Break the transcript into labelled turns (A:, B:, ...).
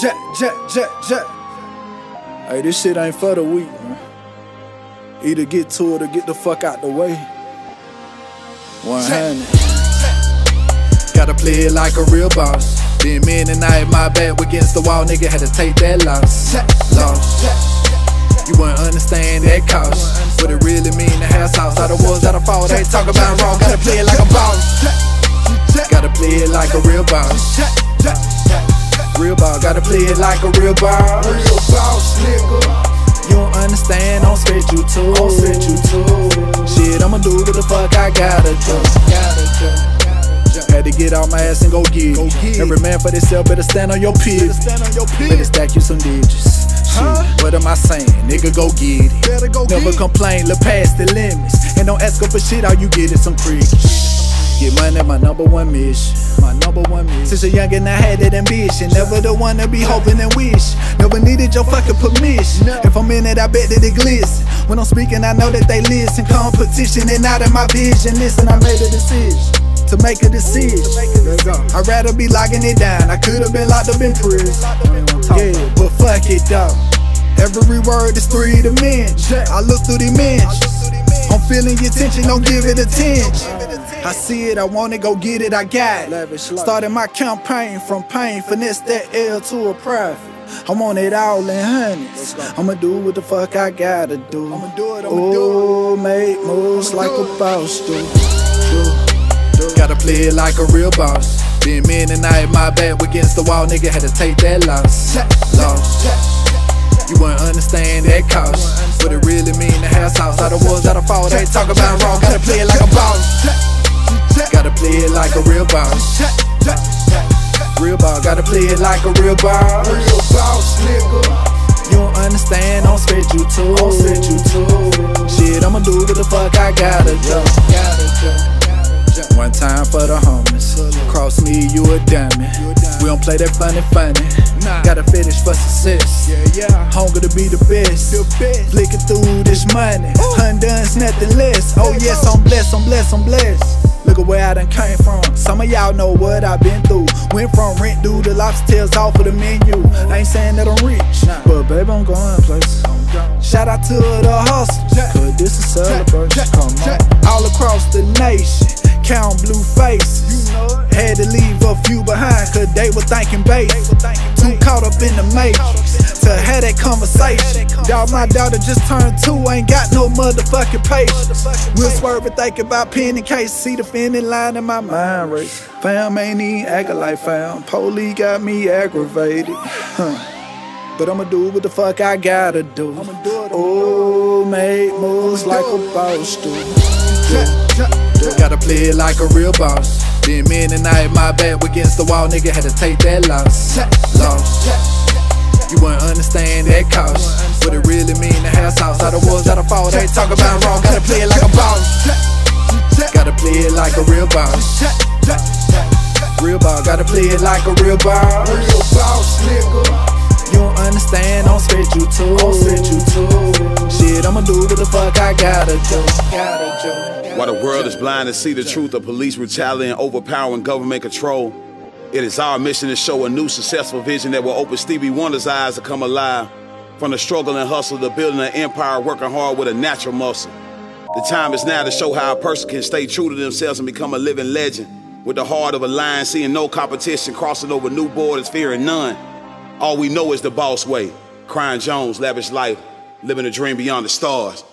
A: jet, jet, jet, jet. Hey, this shit ain't for the weak, man. Either get to it or get the fuck out the way. One handed. Gotta play it like a real boss. Been me and I my back against the wall, nigga had to take that loss. Loss. You wouldn't understand that cost. What it really mean to have sauce. All the ones that I fall, they talk about wrong. Gotta play it like a boss. Gotta play it like a real boss. Real boss, gotta play it like a real ball.
B: Real boss, nigga.
A: You don't understand, don't spit you too.
B: Don't spit you too.
A: Shit, I'ma do what the fuck I gotta do.
B: Gotta do.
A: Had to get out my ass and go get
B: Go get.
A: Every man for themself better stand on your pivot. Better stack you some digits.
B: Huh?
A: What am I saying? Nigga, go get it.
B: Go
A: Never
B: get
A: complain, look past the limits. And don't ask her for shit, all you get is some crickets. Get money, my number one mission. My number one mission. Since a youngin', I had that ambition. Never the one to be hoping and wish. Never needed your fucking permission. If I'm in it, I bet that it glisten. When I'm speaking, I know that they listen. Competition and out of my vision. Listen, I made a decision to make a decision. I'd rather be locking it down. I could've been locked up in prison. Yeah, but fuck it though. Every word is three to dimensions. I look through dimensions. I'm feeling your tension, don't give it attention. I see it, I want it, go get it, I got it. Started my campaign from pain, finesse that L to a profit. I want it all in hundreds. I'ma do what the fuck I gotta do.
B: I'ma do it, I'ma do
A: oh, make moves like
B: do
A: a
B: it.
A: boss do. Gotta play it like a real boss. Been me and I my back against the wall, nigga had to take that loss. Loss. You wouldn't understand that cost. What it really mean to have sauce. All the ones that I fall, they talk about wrong. Gotta play it like a boss. Gotta play it like a real boss. Real boss, gotta play it like a real boss.
B: Real boss, nigga.
A: You don't understand, don't spit you too.
B: Don't spit you too.
A: Shit, I'ma do what the fuck I gotta do. One time for the homies. Cross me, you a diamond. We don't play that funny funny.
B: Nah.
A: Gotta finish for success.
B: Yeah, yeah.
A: Hunger to be the best.
B: The best.
A: Flicking through this money. Undone's nothing less. Oh yes. I'm blessed, I'm blessed, I'm blessed. Look at where I done came from. Some of y'all know what I've been through. Went from rent due to lobster tails off of the menu. I ain't saying that I'm rich, but baby, I'm going places. Shout out to the hustle, cause this is celebration. Come on. All across the nation, count blue faces. Had to leave a few behind, cause they were thinking base. Too caught up in the matrix to have that conversation. Dog, my daughter just turned two, ain't got no motherfucking patience. We'll swerve and think about pen in case see the finish line in my mind race. Fam ain't even acting like fam. Police got me aggravated. Huh. But I'ma do what the fuck I gotta do.
B: I'ma do it, I'ma
A: Oh, make moves like a boss do.
B: Ja,
A: Gotta play it like a real boss. Been me and I my back against the wall, nigga had to take that loss. Loss. You wouldn't understand that cost. What it really mean to have sauce. All the ones that I fall, they talk about wrong. Gotta play it like a boss. Gotta play it like a real boss. Real boss, gotta play it like a real boss.
B: Real boss, nigga.
A: You don't understand, don't spit you too.
B: Don't spit you too.
A: Shit, I'ma do what the fuck I gotta do. Gotta do.
C: While the world is blind to see the truth of police brutality and overpowering government control, it is our mission to show a new successful vision that will open Stevie Wonder's eyes to come alive. From the struggle and hustle to building an empire, working hard with a natural muscle. The time is now to show how a person can stay true to themselves and become a living legend. With the heart of a lion, seeing no competition, crossing over new borders, fearing none. All we know is the boss way. Crime Jones, lavish life, living a dream beyond the stars.